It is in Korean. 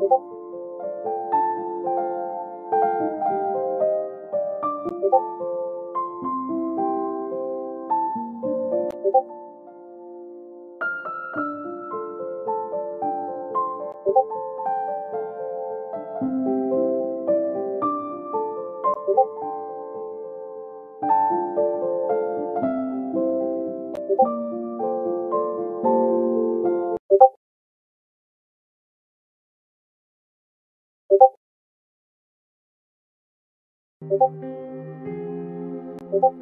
you 오버 오버